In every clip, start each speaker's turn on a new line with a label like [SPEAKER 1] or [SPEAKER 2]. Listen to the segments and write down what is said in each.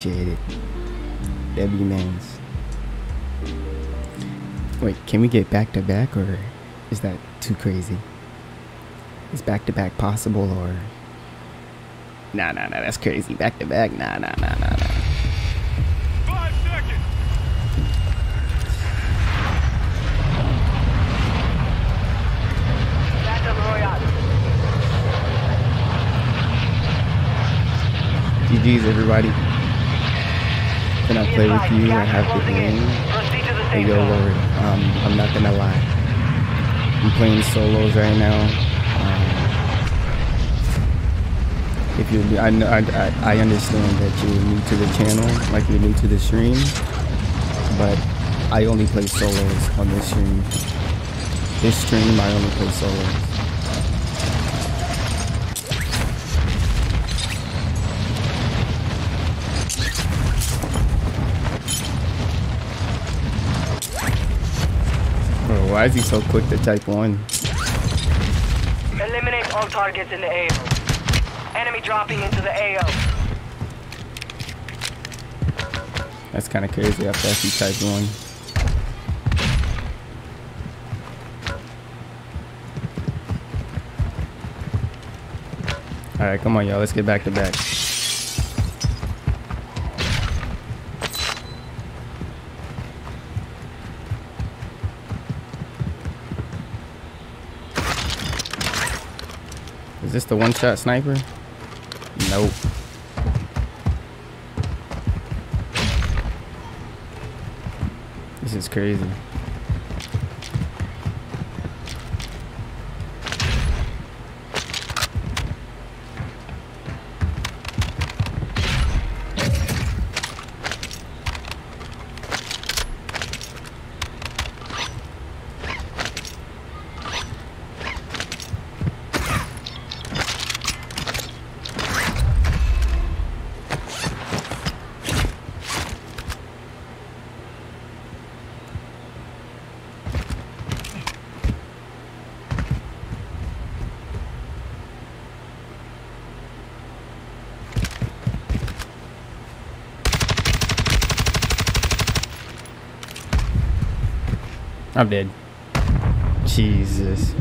[SPEAKER 1] Appreciate it. W Mans. Wait, can we get back to back or is that too crazy? Is back to back possible or Nah nah nah that's crazy. Back to back, nah nah nah nah nah.
[SPEAKER 2] Five seconds.
[SPEAKER 3] Battle Royale.
[SPEAKER 1] GG's everybody. I play with you? I have the game.
[SPEAKER 3] Safe
[SPEAKER 1] yo. Lord, um, I'm not gonna lie. I'm playing solos right now. Um, if you, I, I, I understand that you're new to the channel, like you're new to the stream, but I only play solos on this stream. This stream, I only play solos. Why is he so quick to type one?
[SPEAKER 3] Eliminate all targets in the AO. Enemy dropping into the AO.
[SPEAKER 1] That's kind of crazy. After he typed one. All right, come on, y'all. Let's get back to back. Is this the one-shot sniper? Nope. This is crazy. I'm dead. Jesus.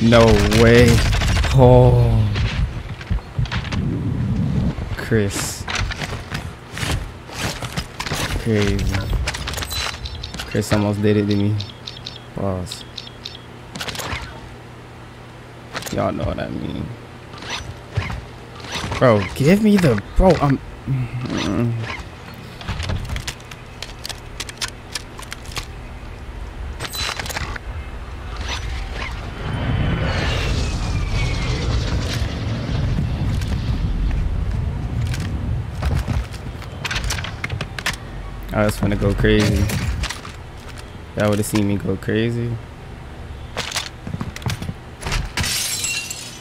[SPEAKER 1] No way. Oh. Chris. Crazy. Chris almost did it to me. Pause. Y'all know what I mean. Bro, give me the bro. I'm. Mm-hmm. I was gonna go crazy. Y'all would have seen me go crazy.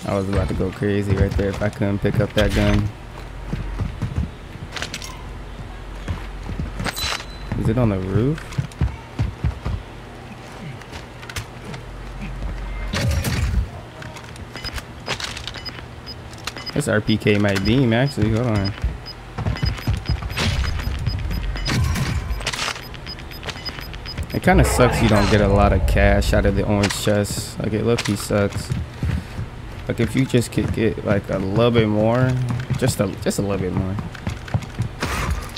[SPEAKER 1] I was about to go crazy right there if I couldn't pick up that gun. Is it on the roof? This RPK might beam actually. Hold on. It kind of sucks you don't get a lot of cash out of the orange chest. Like it look, sucks. Like if you just could get like a little bit more, just a just a little bit more.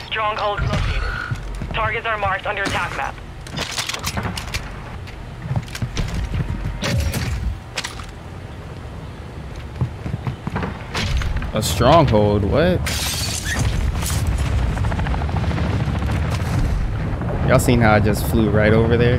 [SPEAKER 3] Stronghold located. Targets are marked your attack map.
[SPEAKER 1] A stronghold? What? Y'all seen how I just flew right over there?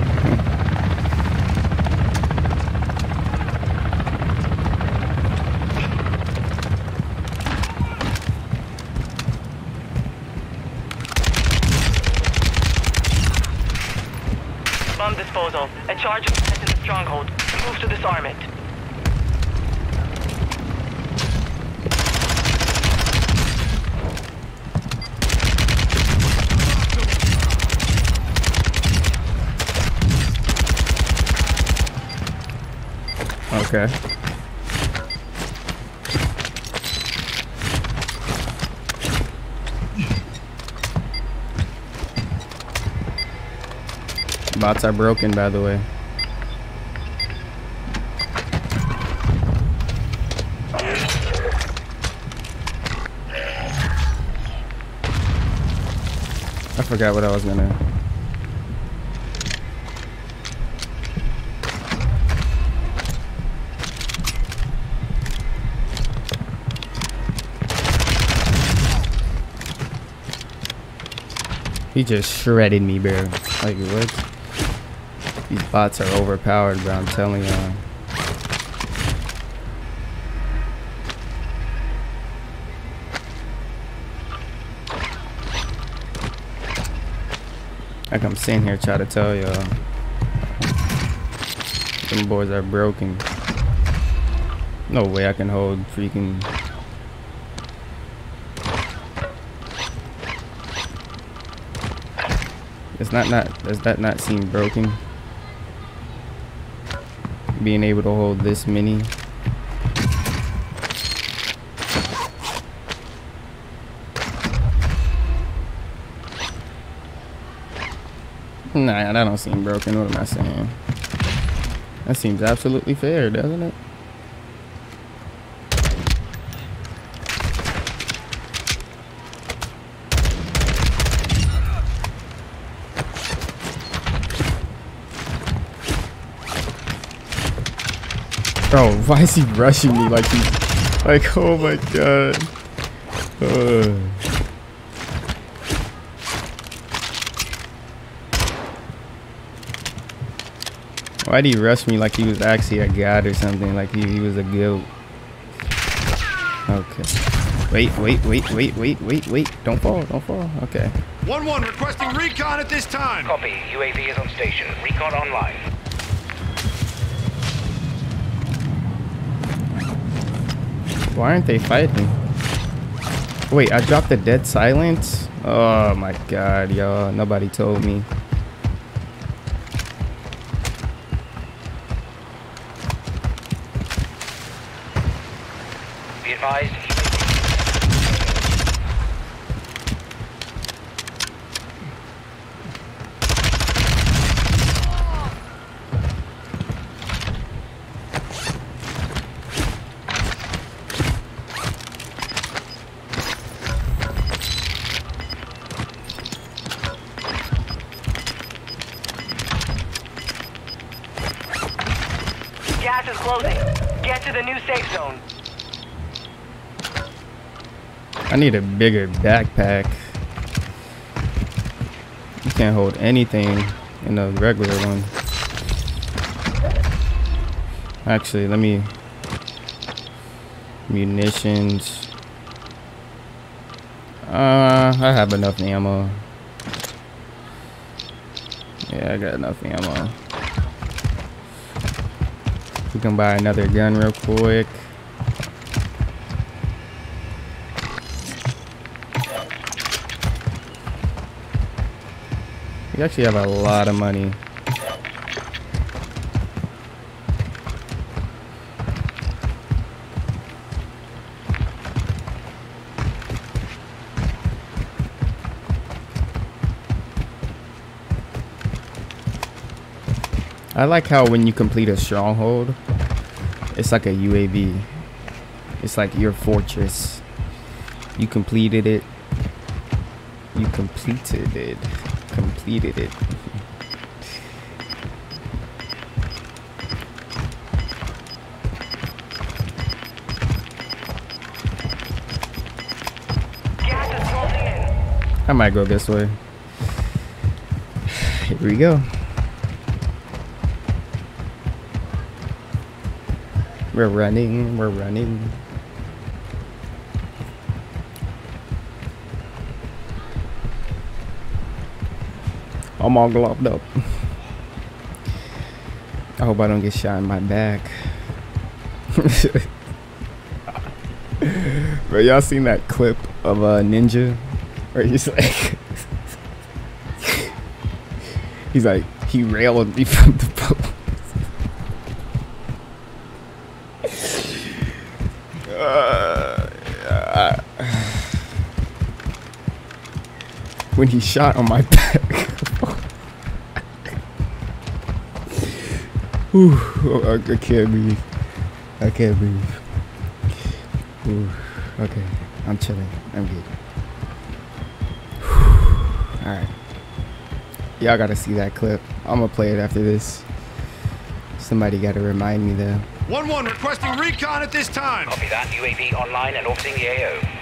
[SPEAKER 1] Okay. Bots are broken, by the way. I forgot what I was gonna. He just shredded me, bro. Like what? These bots are overpowered, bro. I'm telling y'all. Like I'm sitting here trying to tell y'all. Them boys are broken. No way I can hold freaking Does not not does that not seem broken? Being able to hold this many. Nah, that don't seem broken. What am I saying? That seems absolutely fair, doesn't it? Bro, why is he rushing me like he's like, oh my god. Uh. Why'd he rush me like he was actually a god or something? Like he, he was a goat. Okay. Wait, wait, wait, wait, wait, wait, wait. Don't fall, don't fall. Okay.
[SPEAKER 2] 1-1 requesting recon at this time.
[SPEAKER 4] Copy. UAV is on station. Recon online.
[SPEAKER 1] Why aren't they fighting? Wait, I dropped the dead silence? Oh my god, y'all. Nobody told me. I need a bigger backpack. You can't hold anything in a regular one. Actually, let me... Munitions. Uh, I have enough ammo. Yeah, I got enough ammo. We can buy another gun real quick. We actually have a lot of money. I like how when you complete a stronghold, it's like a UAV. It's like your fortress. You completed it. You completed it. It. I might go this way. Here we go. We're running, we're running. I'm all gloved up. I hope I don't get shot in my back. but y'all seen that clip of a ninja where he's like, he's like, he railed me from the boat. When he shot on my back. Whew, I, I can't breathe. I can't breathe. Ooh, okay, I'm chilling. I'm good. All right. Y'all gotta see that clip. I'm gonna play it after this. Somebody gotta remind me though.
[SPEAKER 2] 1-1 requesting recon at this time.
[SPEAKER 4] Copy that. UAV online and orbiting the AO.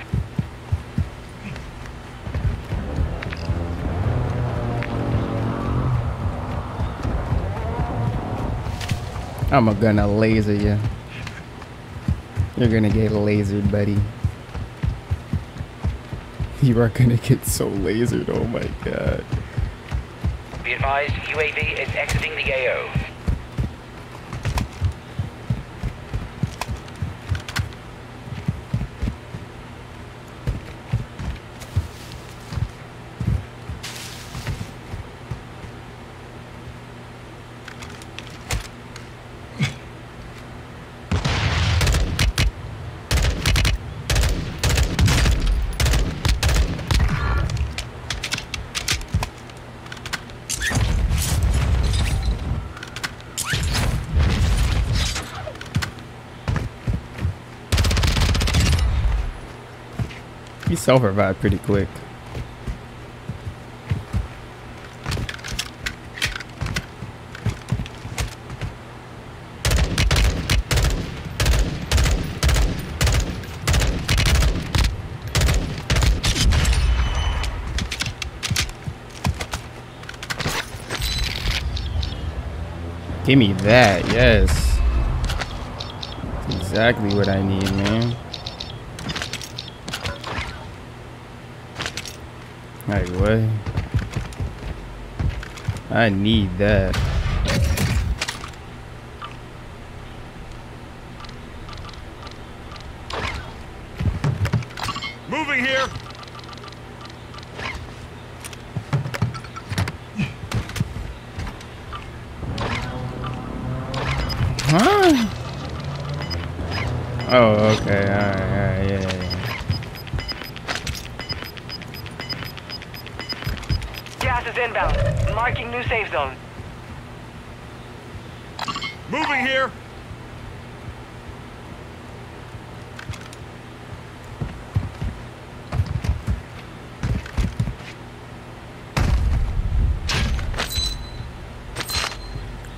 [SPEAKER 1] I'm gonna laser you. You're gonna get lasered, buddy. You are gonna get so lasered. Oh my god.
[SPEAKER 4] Be advised, UAV is exiting the AO.
[SPEAKER 1] He self-revived pretty quick. Give me that, yes. Exactly what I need, man. Like what? I need that.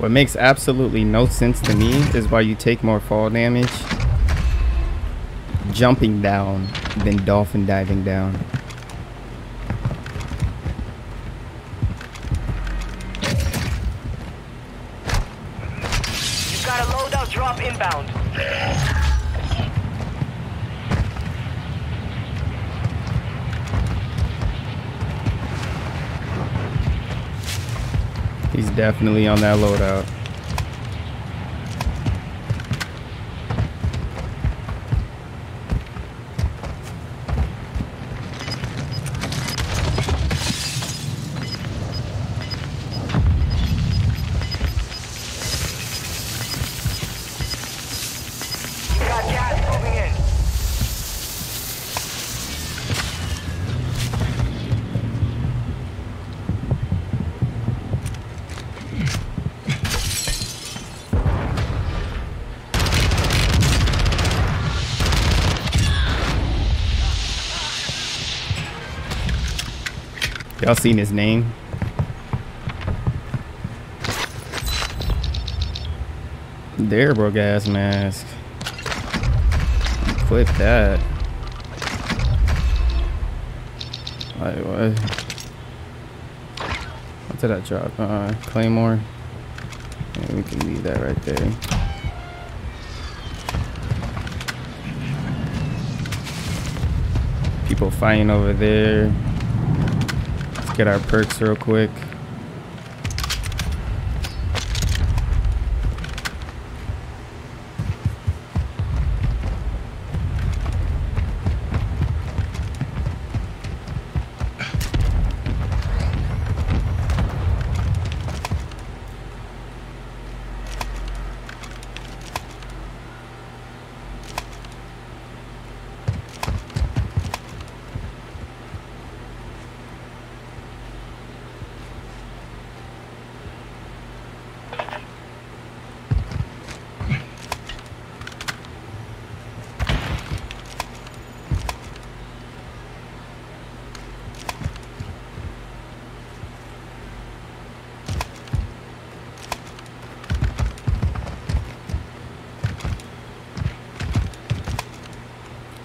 [SPEAKER 1] What makes absolutely no sense to me is why you take more fall damage jumping down than dolphin diving down. Definitely on that loadout. Y'all seen his name? There, bro, gas mask. Clip that. Like, what? What did I drop? Uh, Claymore. Yeah, we can leave that right there. People fighting over there. Get our perks real quick.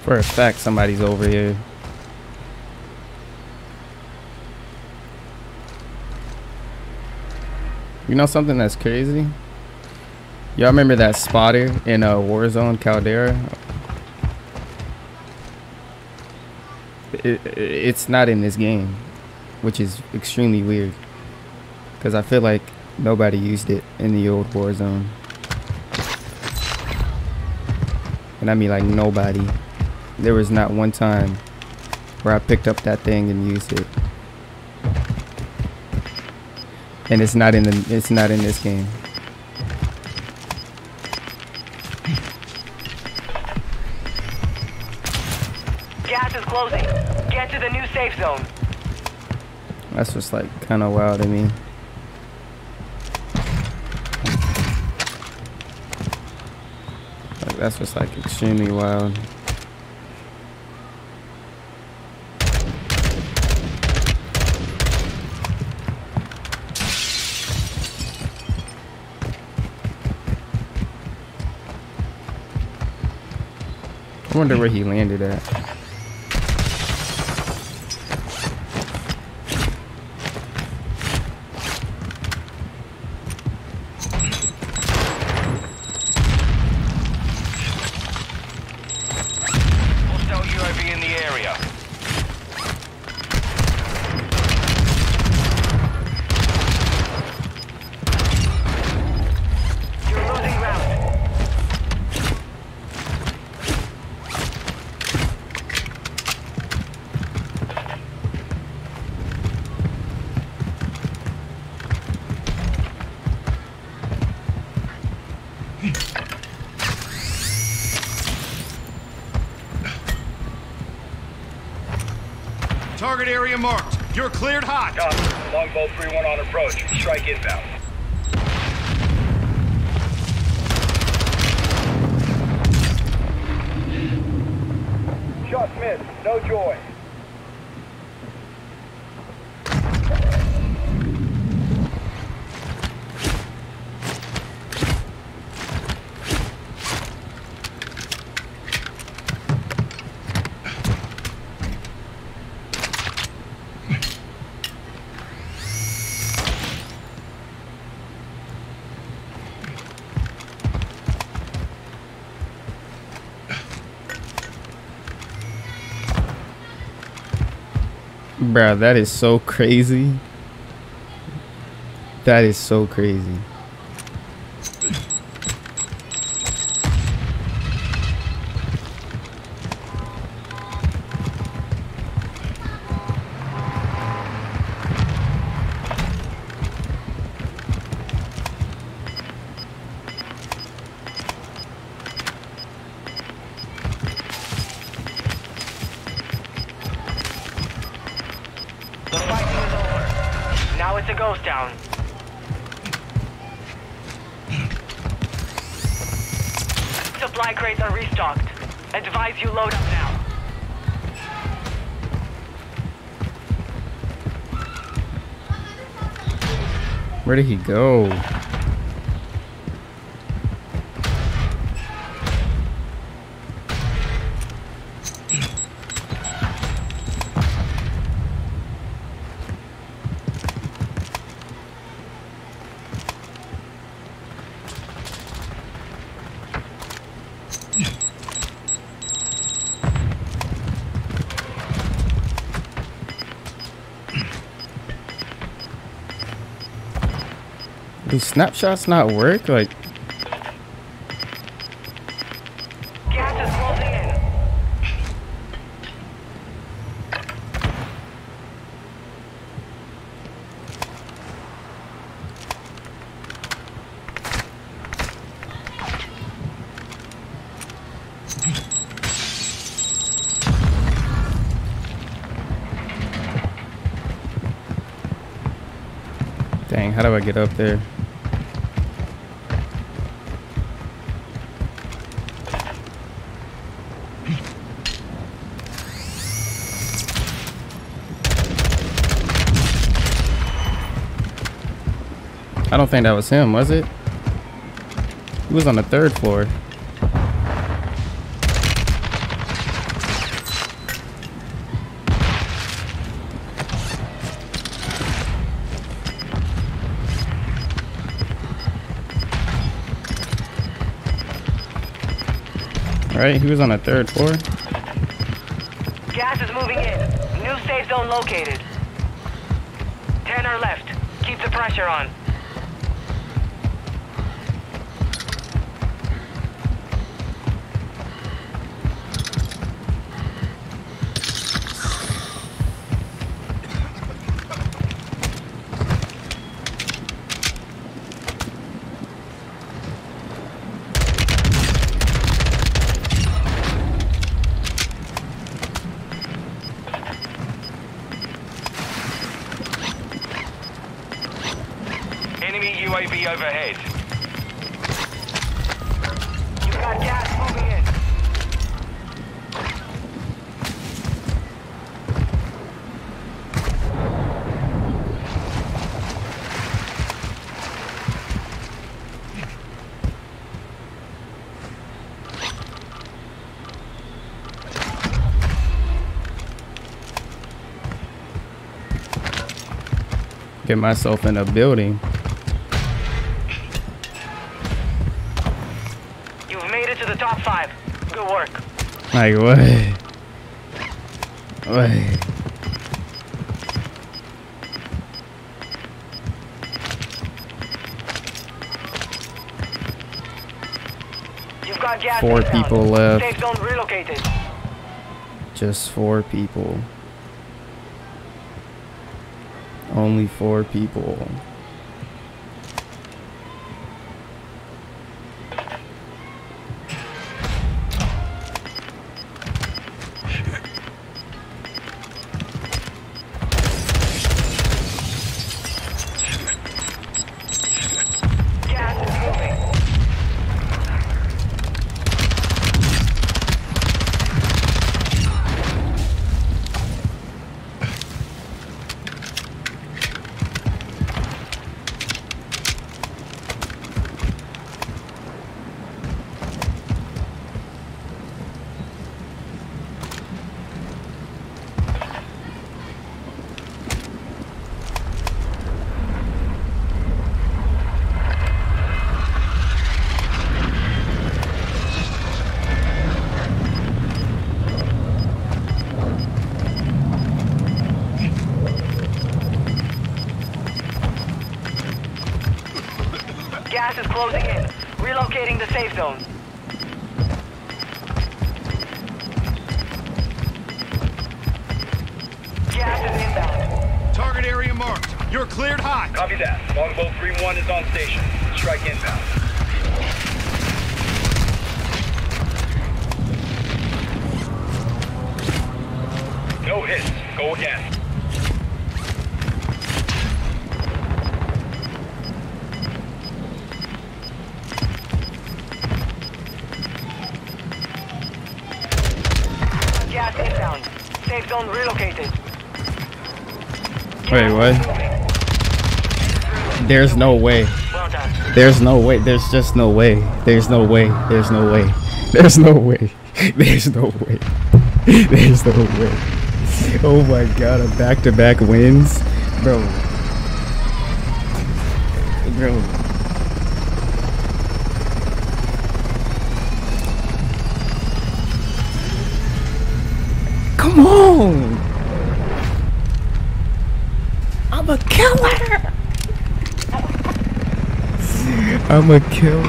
[SPEAKER 1] For a fact, somebody's over here. You know something that's crazy? Y'all remember that spotter in uh, Warzone Caldera? It, it, it's not in this game, which is extremely weird. Because I feel like nobody used it in the old Warzone. And I mean like nobody. There was not one time where I picked up that thing and used it. And it's not in the it's not in this game.
[SPEAKER 3] Gas is closing. Get to the new safe zone.
[SPEAKER 1] That's just like kind of wild to me. Like that's just like extremely wild. Wonder where he landed at.
[SPEAKER 2] Target area marked. You're cleared hot.
[SPEAKER 5] Longbow 3-1 on approach. Strike inbound. Shot missed. No joy.
[SPEAKER 1] Bruh, that is so crazy. That is so crazy. Where did he go? Do snapshots not work? Like, dang, how do I get up there? I don't think that was him, was it? He was on the third floor. Right, he was on the third floor.
[SPEAKER 3] Gas is moving in. New safe zone located. Ten are left. Keep the pressure on.
[SPEAKER 2] UAV overhead.
[SPEAKER 3] You've got gas moving in.
[SPEAKER 1] Get myself in a building. Like what? What?
[SPEAKER 3] You've got gas
[SPEAKER 1] Four people left.
[SPEAKER 3] Safe zone relocated.
[SPEAKER 1] Just four people. Only four people.
[SPEAKER 3] Safe zone relocated.
[SPEAKER 1] Wait, what? There's no way. There's no way. There's just no way. There's no way. There's no way. There's no way. There's no way. There's no way. Oh my god, a back to back wins? Bro. Bro. Come on! I'm a killer! I'm a killer.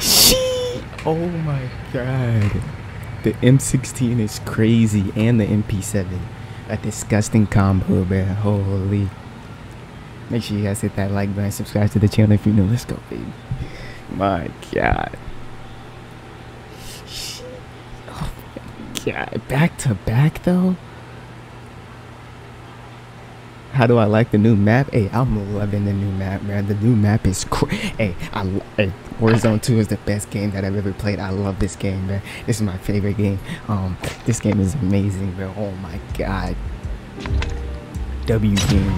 [SPEAKER 1] She. Oh my god. The M16 is crazy, and the MP7. A disgusting combo, man. Holy. Make sure you guys hit that like button, subscribe to the channel if you're new. Let's go, baby. My god. Oh my god. Back to back, though? How do I like the new map? Hey, I'm loving the new map, man. The new map is cra- Hey, I hey, Warzone 2 is the best game that I've ever played. I love this game, man. This is my favorite game. Um, this game is amazing, bro. Oh my god. W game.